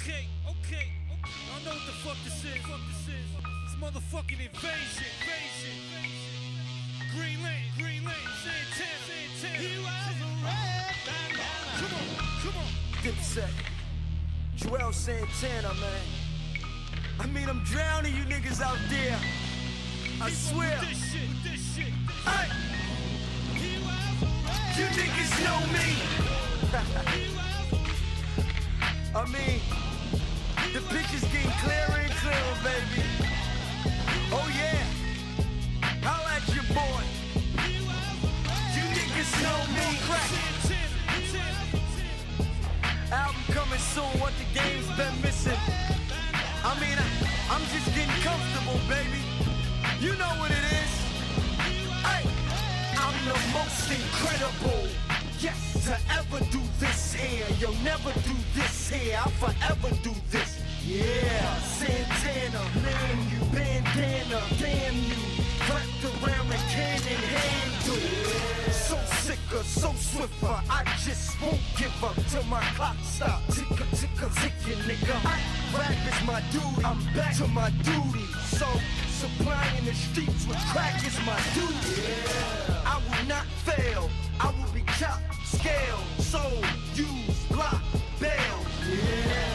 Okay, okay, okay. I know what the fuck this is. Fuck this is. It's motherfucking invasion. Invasion. Green Lane, Green Lane, Santana, Santana. He was a red bandana. Come on, come on. Dipset. Juelz Santana, man. I mean, I'm drowning you niggas out there. I swear. with this shit, with this shit. Hey, He was a red you niggas know me. I mean, soon. What the game's been missing. I mean, I, I'm just getting comfortable, baby. You know what it is. Hey, I'm the most incredible. Yes, to ever do this here. You'll never do this here. I'll forever do this. Yeah, Santana, man, you bandana, damn you. Wrapped around the cannon handle. So sicker, so swifter. I just won't give up till my clock stop. Ticka, nigga. Rap is my duty. I'm back to my duty. So supplying the streets with crack is my duty. I will not fail. I will be chopped, scaled, sold, used, blocked, bailed.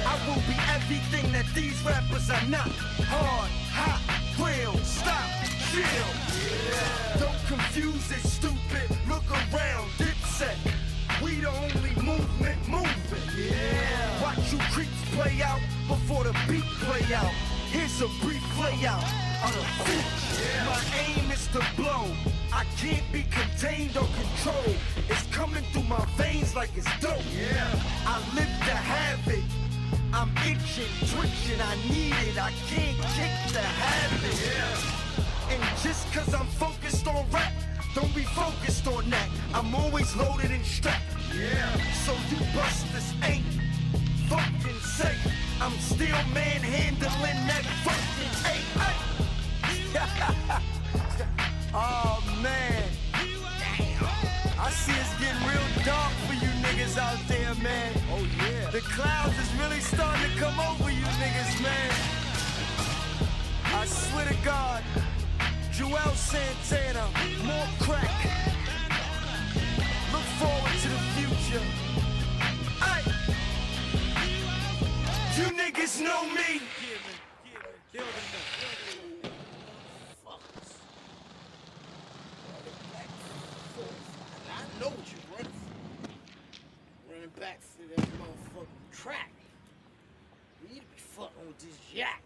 I will be everything that these rappers are not. Hard, hot, real, stop, chill. Don't confuse it, stupid. Look around, dipset. We the only movement play out before the beat play out. Here's a brief layout of the feature. My aim is to blow. I can't be contained or controlled. It's coming through my veins like it's dope. I live to have it. I'm itching, twitching, I need it. I can't kick the habit. And just cause I'm focused on rap, don't be focused on that. I'm always loaded and strapped. Yeah. So you bust this ain't fucking safe. I'm still manhandling that fucking eight. oh man. I see it's getting real dark for you niggas out there, man. Oh yeah. The clouds is really starting to come over you niggas, man. I swear to God, Juelz Santana, more crack. Niggas know me. I know what you're running back for that motherfucking track. You need to be fucking with this yak.